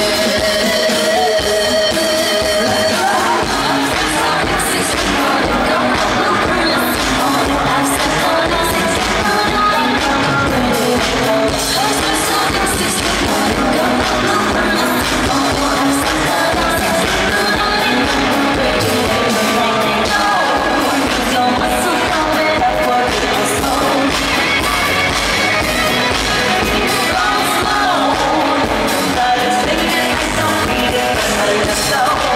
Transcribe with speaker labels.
Speaker 1: Yeah. so